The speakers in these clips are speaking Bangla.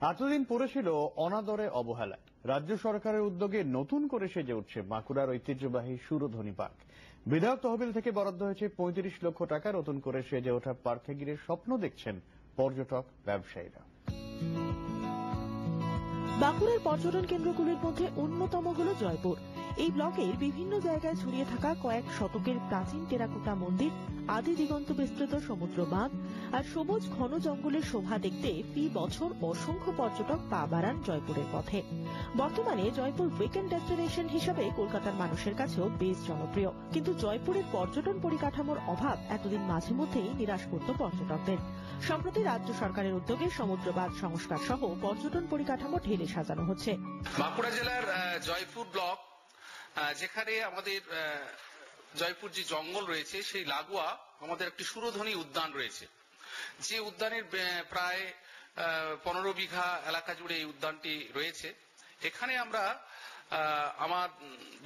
এতদিন পড়েছিল অনাদরে অবহেলায়। রাজ্য সরকারের উদ্যোগে নতুন করে সেজে উঠছে বাঁকুড়ার ঐতিহ্যবাহী সুরধনী পার্ক। বিধায়ক তহবিল থেকে বরাদ্দ হয়েছে পঁয়ত্রিশ লক্ষ টাকা। নতুন করে সেজে ওঠা পার্কে ঘিরে স্বপ্ন দেখছেন পর্যটক ব্যবসায়ীরা। বাঁকুড়ার পর্যটন কেন্দ্রগুলির মধ্যে অন্যতম হল জয়পুর। এই ব্লকের বিভিন্ন জায়গায় ছড়িয়ে থাকা কয়েক শতকের প্রাচীন টেরাকোটা মন্দির, আদি দিগন্ত বিস্তৃত সমুদ্র বাঁধ আর সবুজ ঘন জঙ্গলের শোভা দেখতে ফি বছর অসংখ্য পর্যটক পা বাড়ান জয়পুরের পথে। বর্তমানে জয়পুর উইকেন্ড ডেস্টিনেশন হিসেবে কলকাতার মানুষের কাছেও বেশ জনপ্রিয়। কিন্তু জয়পুরের পর্যটন পরিকাঠামোর অভাব এতদিন মাঝে মধ্যেই নিরাশ করত পর্যটকদের। সম্প্রতি রাজ্য সরকারের উদ্যোগে সমুদ্রবাদ সংস্কার সহ পর্যটন পরিকাঠামো ঢেলে সাজানো হচ্ছে। বাঁকুড়া জেলার জয়পুর ব্লক যেখানে আমাদের জয়পুর যে জঙ্গল রয়েছে, সেই লাগোয়া আমাদের একটি সুরধ্বনি উদ্যান রয়েছে। যে উদ্যানের প্রায় পনেরো বিঘা এলাকা জুড়ে এই উদ্যানটি রয়েছে। এখানে আমরা আমার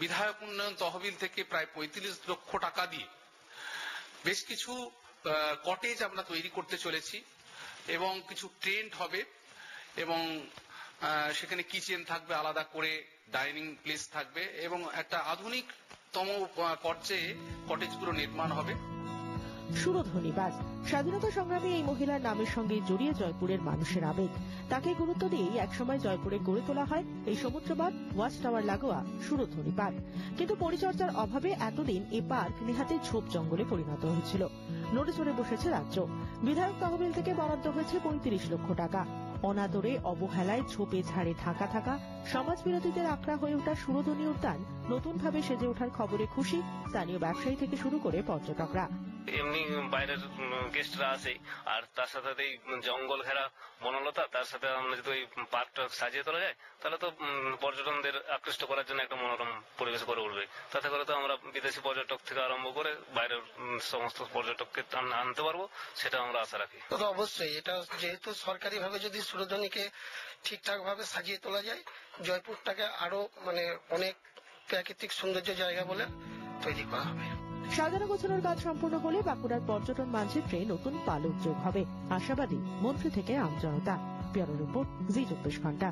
বিধায়ক উন্নয়ন তহবিল থেকে প্রায় পঁয়ত্রিশ লক্ষ টাকা দিয়ে বেশ কিছু কটেজ আমরা তৈরি করতে চলেছি এবং কিছু ট্রেন্ড হবে এবং সেখানে কিচেন থাকবে আলাদা করে ডাইনিং প্লেস থাকবে এবং একটা আধুনিকতম আহ, পর্যায়ে কটেজগুলো নির্মাণ হবে। সুরধ্বনিবাজ স্বাধীনতা সংগ্রামী এই মহিলার নামের সঙ্গে জড়িয়ে জয়পুরের মানুষের আবেগ। তাকে গুরুত্ব দিয়েই একসময় জয়পুরে গড়ে তোলা হয় এই সমুদ্রবাদ ওয়াচ টাওয়ার লাগোয়া সুরধ্বনি পার্ক কিন্তু পরিচর্যার অভাবে এতদিন এ পার্ক নেহাতে ঝোপ জঙ্গলে পরিণত হয়েছিল। নড়ে চড়ে বসেছে রাজ্য। বিধায়ক তহবিল থেকে বরাদ্দ হয়েছে পঁয়ত্রিশ লক্ষ টাকা। অনাদরে অবহেলায় ঝোপে ঝাড়ে থাকা থাকা সমাজ বিরোধীদের আঁকড়া হয়ে ওঠা সুরধনী উদ্যান নতুনভাবে সেজে ওঠার খবরে খুশি স্থানীয় ব্যবসায়ী থেকে শুরু করে পর্যটকরা। এমনি বাইরের গেস্টরা আছে, আর তার সাথে সাথে জঙ্গল ঘেরা বনলতা তার সাথে আমরা যদি ওই পার্কটা সাজিয়ে তোলা যায় তাহলে তো পর্যটনদের আকৃষ্ট করার জন্য একটা মনোরম পরিবেশ করে উঠবে। তাতে করে তো আমরা বিদেশি পর্যটক থেকে আরম্ভ করে বাইরের সমস্ত পর্যটককে আনতে পারব সেটা আমরা আশা রাখি। অবশ্যই এটা যেহেতু সরকারি ভাবে যদি সুরধ্বনিকে ঠিকঠাক ভাবে সাজিয়ে তোলা যায় জয়পুরটাকে আরও মানে অনেক প্রাকৃতিক সৌন্দর্য জায়গা বলে তৈরি করা হবে। সাজানো গোছানোর কাজ সম্পূর্ণ হলে বাঁকুড়ার পর্যটন মানচিত্রে নতুন পালক যোগ হবে। আশাবাদী মন্ত্রী থেকে আমজনতা ব্যুরো রিপোর্ট জি চব্বিশ ঘণ্টা।